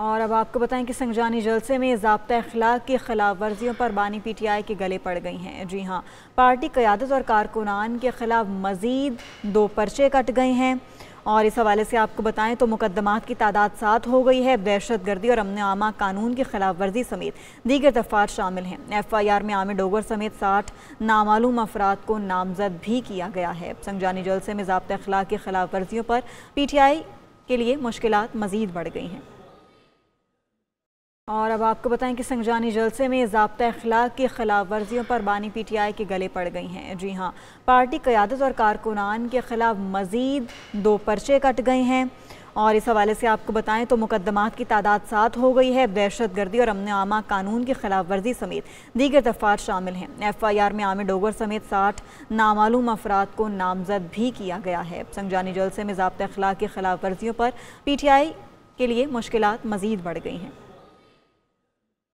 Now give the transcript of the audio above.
और अब आपको बताएँ कि संगजानी जलसे में जबता अखलाक की खिलाफ वर्जियों पर बानी पी टी आई के गले पड़ गई हैं। जी हाँ पार्टी क्यादत और कारकुनान के खिलाफ मजीद दो पर्चे कट गए हैं। और इस हवाले से आपको बताएँ तो मुकदमात की तादाद सात हो गई है। दहशत गर्दी और अमन आमा कानून की खिलाफ वर्जी समेत दीगर दफात शामिल हैं। एफ़ आई आर में आमिर डोगर समेत साठ नामालूम अफराद को नामजद भी किया गया है। संगजानी जलसे में जबता अखलाक की खिलाफ वर्जियों पर पी टी आई के लिए मुश्किल मजीद बढ़ गई हैं। और अब आपको बताएँ कि संगजानी जलसे में जबता अखलाक की खिलाफ वर्जियों पर बानी पी टी आई के गले पड़ गई हैं। जी हाँ पार्टी क्यादत और कारकुनान के खिलाफ मजीद दो पर्चे कट गए हैं। और इस हवाले से आपको बताएँ तो मुकदमात की तादाद सात हो गई है। दहशत गर्दी और अमन आमा कानून की खिलाफ वर्जी समेत दीगर दफात शामिल हैं। एफ़ आई आर में आमिर डोगर समेत साठ नामालूम अफराद को नामजद भी किया गया है। संगजानी जलसे में जबता अखलाक की खिलाफ वर्जियों पर पी टी आई के लिए मुश्किल मजीद बढ़ गई हैं।